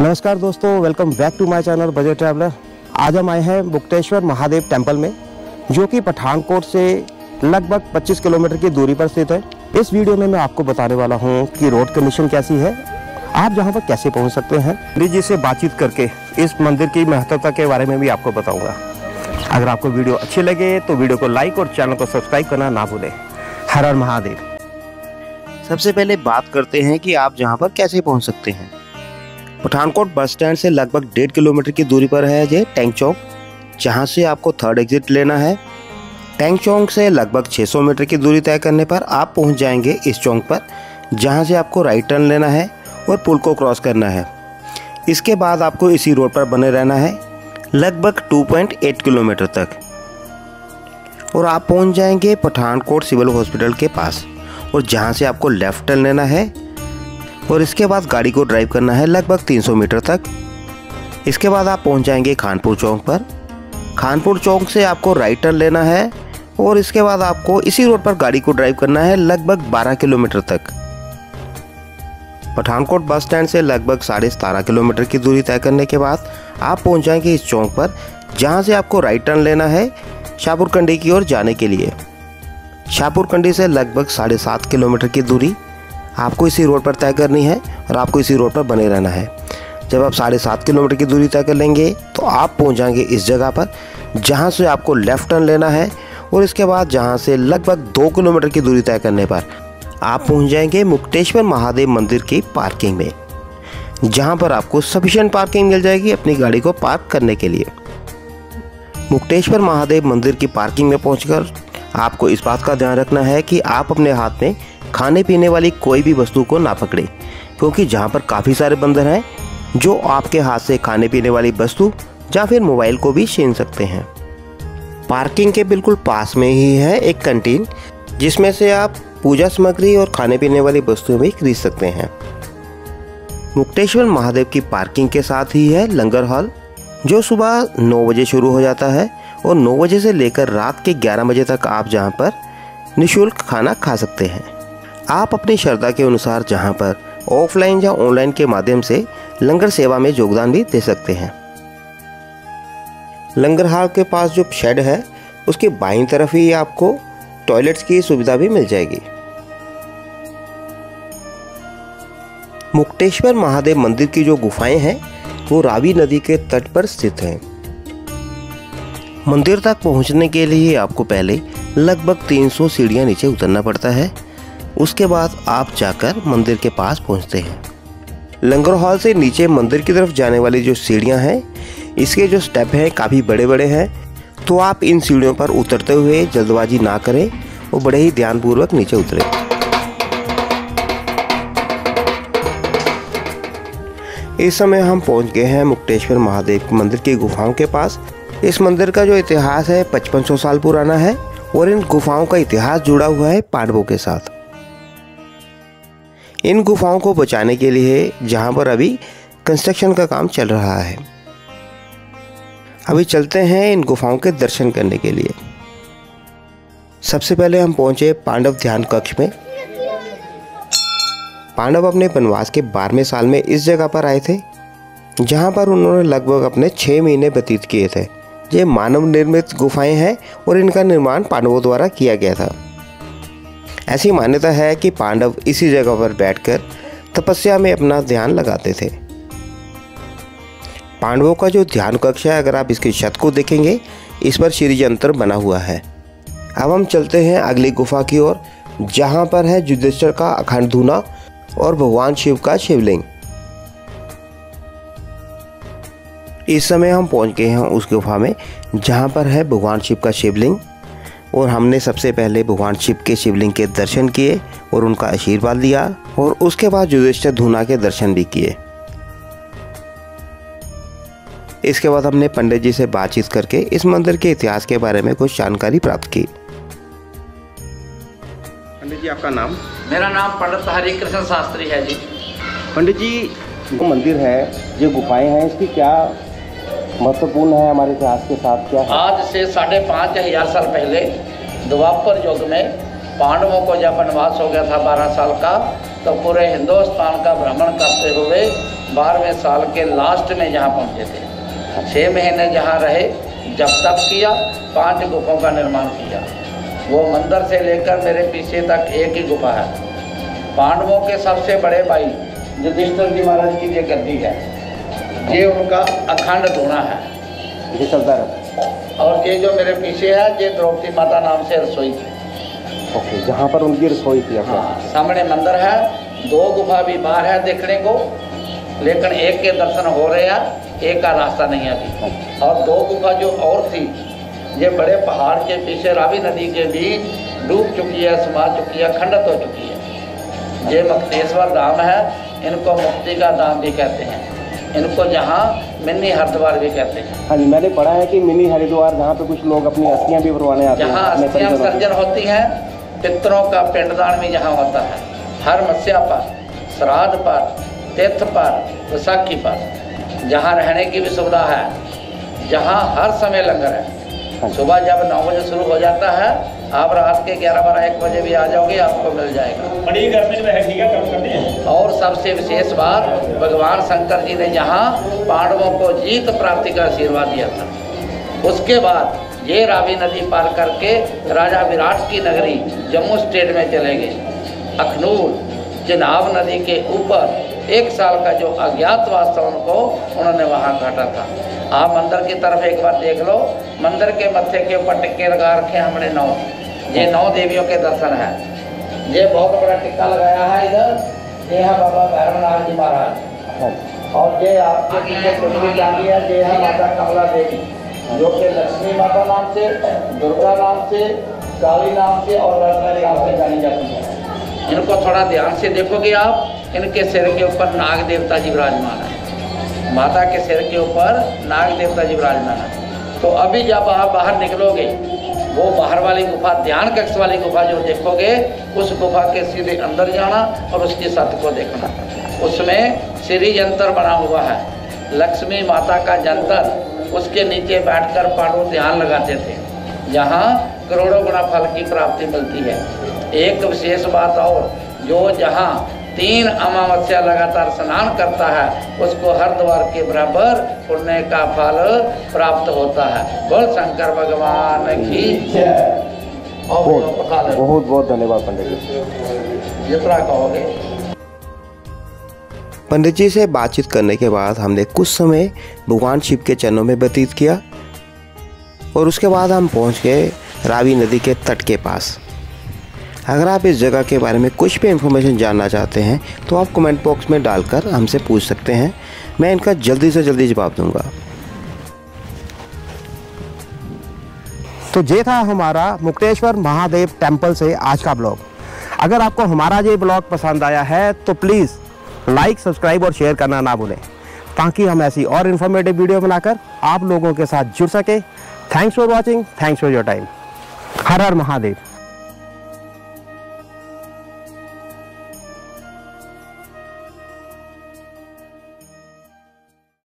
नमस्कार दोस्तों welcome back to my channel budget traveller आज हम आए हैं मुक्तेश्वर महादेव टेंपल में, जो कि पठानकोट से लगभग 25 किलोमीटर की दूरी पर स्थित है। इस वीडियो में मैं आपको बताने वाला हूँ कि रोड कंडीशन कैसी है, आप जहाँ पर कैसे पहुँच सकते हैं। पंडित जी से बातचीत करके इस मंदिर की महत्वता के बारे में भी आपको बताऊँगा। अगर आपको वीडियो अच्छी लगे तो वीडियो को लाइक और चैनल को सब्सक्राइब करना ना भूलें। हर हर महादेव। सबसे पहले बात करते हैं कि आप जहाँ पर कैसे पहुँच सकते हैं। पठानकोट बस स्टैंड से लगभग डेढ़ किलोमीटर की दूरी पर है ये टैंक चौक, जहाँ से आपको थर्ड एग्जिट लेना है। टैंक चौक से लगभग 600 मीटर की दूरी तय करने पर आप पहुँच जाएँगे इस चौक पर, जहाँ से आपको राइट टर्न लेना है और पुल को क्रॉस करना है। इसके बाद आपको इसी रोड पर बने रहना है, लगभग 2.8 किलोमीटर तक। और आप पहुँच जाएँगे पठानकोट सिविल हॉस्पिटल के पास, और जहाँ से आपको लेफ़्ट टर्न लेना है और इसके बाद गाड़ी को ड्राइव करना है लगभग 300 मीटर तक। इसके बाद आप पहुँच जाएँगे खानपुर चौक पर। खानपुर चौक से आपको राइट टर्न लेना है और इसके बाद आपको इसी रोड पर गाड़ी को ड्राइव करना है लगभग 12 किलोमीटर तक। पठानकोट बस स्टैंड से लगभग साढ़े सतारह किलोमीटर की दूरी तय करने के बाद आप पहुँच जाएँगे इस चौक पर, जहाँ से आपको राइट टर्न लेना है शाहपुर कंडी की ओर जाने के लिए। शाहपुर कंडी से लगभग साढ़े सात किलोमीटर की दूरी आपको इसी रोड पर तय करनी है और आपको इसी रोड पर बने रहना है। जब आप साढ़े सात किलोमीटर की दूरी तय कर लेंगे तो आप पहुँच जाएँगे इस जगह पर, जहाँ से आपको लेफ़्ट टर्न लेना है और इसके बाद जहाँ से लगभग दो किलोमीटर की दूरी तय करने पर आप पहुँच जाएँगे मुक्तेश्वर महादेव मंदिर की पार्किंग में, जहाँ पर आपको सफिशेंट पार्किंग मिल जाएगी अपनी गाड़ी को पार्क करने के लिए। मुक्तेश्वर महादेव मंदिर की पार्किंग में पहुंचकर आपको इस बात का ध्यान रखना है कि आप अपने हाथ में खाने पीने वाली कोई भी वस्तु को ना पकड़े, क्योंकि जहाँ पर काफ़ी सारे बंदर हैं, जो आपके हाथ से खाने पीने वाली वस्तु या फिर मोबाइल को भी छीन सकते हैं। पार्किंग के बिल्कुल पास में ही है एक कंटीन, जिसमें से आप पूजा सामग्री और खाने पीने वाली वस्तुएँ भी खरीद सकते हैं। मुक्तेश्वर महादेव की पार्किंग के साथ ही है लंगर हॉल, जो सुबह 9 बजे शुरू हो जाता है और 9 बजे से लेकर रात के 11 बजे तक आप जहाँ पर निशुल्क खाना खा सकते हैं। आप अपनी श्रद्धा के अनुसार जहाँ पर ऑफलाइन या ऑनलाइन के माध्यम से लंगर सेवा में योगदान भी दे सकते हैं। लंगर हाल के पास जो शेड है, उसके बाईं तरफ़ ही आपको टॉयलेट्स की सुविधा भी मिल जाएगी। मुक्तेश्वर महादेव मंदिर की जो गुफाएँ हैं, वो रावी नदी के तट पर स्थित हैं। मंदिर तक पहुँचने के लिए आपको पहले लगभग 300 सीढ़ियाँ नीचे उतरना पड़ता है। उसके बाद आप जाकर मंदिर के पास पहुँचते हैं। लंगर हॉल से नीचे मंदिर की तरफ़ जाने वाली जो सीढ़ियाँ हैं, इसके जो स्टेप हैं, काफ़ी बड़े बड़े हैं। तो आप इन सीढ़ियों पर उतरते हुए जल्दबाजी ना करें और बड़े ही ध्यानपूर्वक नीचे उतरें। इस समय हम पहुँच गए हैं मुक्तेश्वर महादेव मंदिर की गुफाओं के पास। इस मंदिर का जो इतिहास है 5500 साल पुराना है और इन गुफाओं का इतिहास जुड़ा हुआ है पांडवों के साथ। इन गुफाओं को बचाने के लिए जहाँ पर अभी कंस्ट्रक्शन का काम चल रहा है। अभी चलते हैं इन गुफाओं के दर्शन करने के लिए। सबसे पहले हम पहुँचे पांडव ध्यान कक्ष में। पांडव अपने वनवास के बारहवें साल में इस जगह पर आए थे, जहाँ पर उन्होंने लगभग अपने छः महीने व्यतीत किए थे। ये मानव निर्मित गुफाएँ हैं और इनका निर्माण पांडवों द्वारा किया गया था। ऐसी मान्यता है कि पांडव इसी जगह पर बैठकर तपस्या में अपना ध्यान लगाते थे। पांडवों का जो ध्यान कक्ष है, अगर आप इसकी छत को देखेंगे, इस पर श्री यंत्र बना हुआ है। अब हम चलते हैं अगली गुफा की ओर, जहाँ पर है युद्धेश्वर का अखंड धूना और भगवान शिव का शिवलिंग। इस समय हम पहुँच गए हैं उस गुफा में, जहाँ पर है भगवान शिव का शिवलिंग। और हमने सबसे पहले भगवान शिव के शिवलिंग के दर्शन किए और उनका आशीर्वाद लिया और उसके बाद युधिष्ठिर धूना के दर्शन भी किए। इसके बाद हमने पंडित जी से बातचीत करके इस मंदिर के इतिहास के बारे में कुछ जानकारी प्राप्त की। पंडित जी आपका नाम? मेरा नाम पंडित हरि कृष्ण शास्त्री है जी। पंडित जी जो मंदिर है जो गुफाएँ हैं इसकी क्या महत्वपूर्ण है हमारे इतिहास के साथ क्या है? आज से साढ़े पाँच हज़ार साल पहले द्वापर युग में पांडवों को जब वनवास हो गया था बारह साल का तो पूरे हिंदुस्तान का भ्रमण करते हुए बारहवें साल के लास्ट में यहाँ पहुँचे थे। छः महीने जहाँ रहे, जब तक किया, पाँच गुफों का निर्माण किया। वो मंदिर से लेकर मेरे पीछे तक एक ही गुफा है। पांडवों के सबसे बड़े भाई युधिष्ठिर जी महाराज की ये गद्दी है। ये उनका अखंड धुना है। ये चलता रहता और ये जो मेरे पीछे है ये द्रौपदी माता नाम से रसोई थी। ओके जहाँ पर उनकी रसोई थी हाँ सामने मंदिर है दो गुफा भी बाहर है देखने को लेकिन एक के दर्शन हो रहे हैं एक का रास्ता नहीं है अभी। और दो गुफा जो और थी ये बड़े पहाड़ के पीछे रावी नदी के बीच डूब चुकी है समा चुकी है खंडित हो चुकी है। ये मक्तेश्वर धाम है इनको मुक्ति का धाम भी कहते हैं। इनको जहाँ मिनी हरिद्वार भी कहते हैं। हाँ जी मैंने पढ़ा है कि मिनी हरिद्वार जहाँ पे कुछ लोग अपनी अस्थियाँ भी भरवाने आते हैं जहाँ अस्थियाँ सर्जन होती हैं पितरों का पिंडदान भी यहाँ होता है। हर मस्या पर श्राद्ध पर तीर्थ पर विसाखी पर जहाँ रहने की भी सुविधा है जहाँ हर समय लंगर है। सुबह जब नौ बजे शुरू हो जाता है आप रात के ग्यारह बारह एक बजे भी आ जाओगे आपको मिल जाएगा। बड़ी गर्मी में है ठीक है कम करते हैं? और सबसे विशेष बात भगवान शंकर जी ने जहाँ पांडवों को जीत प्राप्ति का आशीर्वाद दिया था। उसके बाद ये रावी नदी पार करके राजा विराट की नगरी जम्मू स्टेट में चले गए। अखनूर चिनाब नदी के ऊपर एक साल का जो अज्ञातवास था उनको उन्होंने वहाँ काटा था। आप मंदिर की तरफ़ एक बार देख लो। मंदिर के मत्थे के ऊपर टिक्के लगा रखे हमने नौ। ये नौ देवियों के दर्शन है। ये बहुत बड़ा टिक्का लगाया है इधर। ये है बाबा भैरवनाथ जी महाराज। और ये आपके पीछे पृथ्वी जाती है। ये है माता कमला देवी। जो कि लक्ष्मी माता नाम से, दुर्गा नाम से, काली नाम से और रत्नारी नाम से जानी जाती है। इनको थोड़ा ध्यान से देखोगे आप। इनके सिर के ऊपर नाग देवता जी विराजमान है। माता के सिर के ऊपर नाग देवता जी विराजमान है। तो अभी जब आप बाहर निकलोगे, वो बाहर वाली गुफा, ध्यान कक्ष वाली गुफा जो देखोगे, उस गुफा के सीधे अंदर जाना और उसकी सत को देखना। उसमें श्री जंतर बना हुआ है। लक्ष्मी माता का जंतर, उसके नीचे बैठकर पांडव ध्यान लगाते थे। यहाँ करोड़ों गुना फल की प्राप्ति मिलती है। एक विशेष बात और, जो जहाँ तीन अमावस्या लगातार स्नान करता है उसको हर द्वार के बराबर पुण्य का फल प्राप्त होता है। बोल शंकर भगवान की और। बहुत बहुत धन्यवाद पंडित जी। जितना कहोगे। पंडित जी से बातचीत करने के बाद हमने कुछ समय भगवान शिव के चरणों में व्यतीत किया और उसके बाद हम पहुँच गए रावी नदी के तट के पास। अगर आप इस जगह के बारे में कुछ भी इन्फॉर्मेशन जानना चाहते हैं तो आप कमेंट बॉक्स में डालकर हमसे पूछ सकते हैं। मैं इनका जल्दी से जल्दी जवाब दूँगा। तो ये था हमारा मुक्तेश्वर महादेव टेंपल से आज का ब्लॉग। अगर आपको हमारा ये ब्लॉग पसंद आया है तो प्लीज़ लाइक सब्सक्राइब और शेयर करना ना भूलें। ताकि हम ऐसी और इन्फॉर्मेटिव वीडियो बनाकर आप लोगों के साथ जुड़ सके। Thanks for watching thanks for your time Har Har Mahadev.